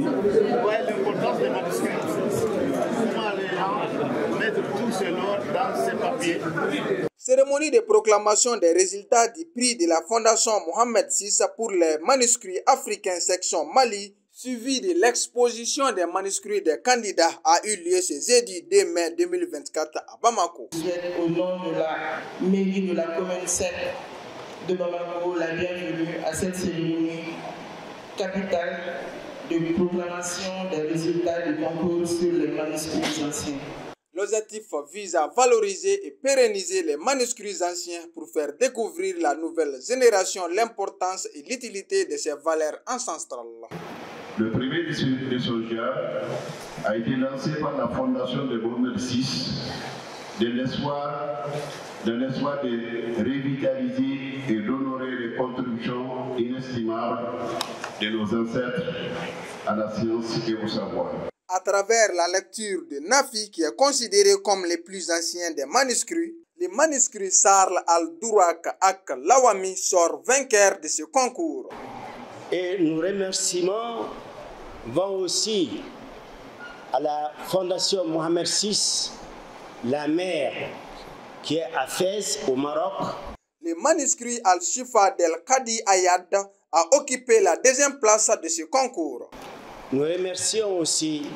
voyez l'importance des manuscrits. Comment les gens mettent tout cela dans ces papiers. Cérémonie de proclamation des résultats du prix de la Fondation Mohamed VI pour les manuscrits africains section Mali, suivi de l'exposition des manuscrits des candidats, a eu lieu ce jeudi 2 mai 2024 à Bamako. Je au nom de la mairie de la commune 7 de Bamako la bienvenue à cette cérémonie capitale de proclamation des résultats du concours sur les manuscrits anciens. L'objectif vise à valoriser et pérenniser les manuscrits anciens pour faire découvrir la nouvelle génération l'importance et l'utilité de ces valeurs ancestrales. Le premier de Soja a été lancé par la fondation de Mohamed VI de l'espoir de l'espoir de revitaliser et d'honorer les contributions inestimables de nos ancêtres à la science et au savoir à travers la lecture de Nafi, qui est considéré comme le plus ancien des manuscrits, le manuscrit Sarl al-Dourak Ak Lawami sort vainqueur de ce concours. Et nos remerciements vont aussi à la Fondation Mohamed VI, la mère qui est à Fès au Maroc. Le manuscrit Al-Shifa del Qadi Ayad a occupé la deuxième place de ce concours. Nous remercions aussi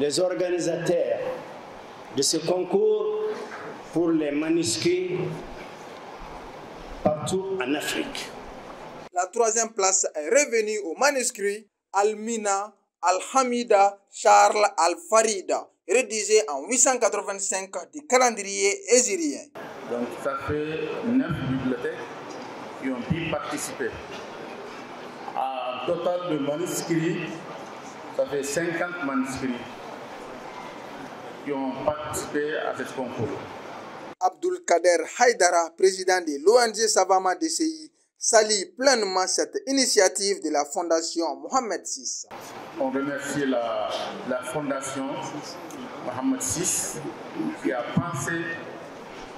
les organisateurs de ce concours pour les manuscrits partout en Afrique. La troisième place est revenue au manuscrit Al-Mina Al-Hamida Charles Al-Farida, rédigé en 885 du calendrier hésirien. Donc ça fait neuf bibliothèques qui ont pu participer. Un total de manuscrits ça fait 50 manuscrits qui ont participé à ce concours. Abdul Kader Haidara, président de l'ONG Savama DCI, salue pleinement cette initiative de la Fondation Mohamed VI. On remercie la, la Fondation Mohamed VI qui a pensé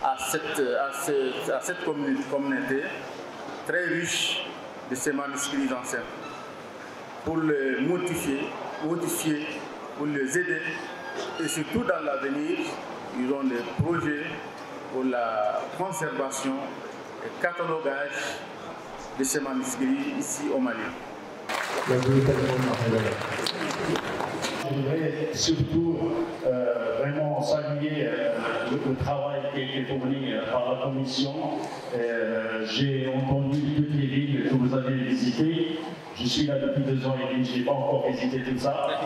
à cette, à cette, à cette communauté très riche de ces manuscrits anciens pour les motiver modifier, pour les aider. Et surtout dans l'avenir, ils ont des projets pour la conservation et catalogage de ces manuscrits ici au Mali. Je voudrais surtout euh, vraiment saluer le, travail qui a été fourni euh, par la Commission. J'ai entendu toutes les villes que vous avez visitées. Je suis là depuis deux ans et demi, je n'ai pas encore visité tout ça.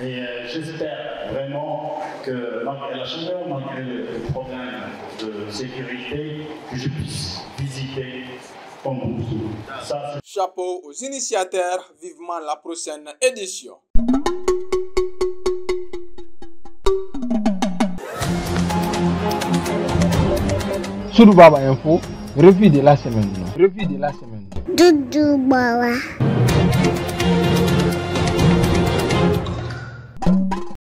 Et j'espère vraiment que malgré la chaleur, malgré le problème de sécurité, que je puisse visiter ça, Chapeau aux initiateurs, vivement la prochaine édition. Soudou Baba Info, revue de la semaine. Revue de la semaine. Doudou Baba.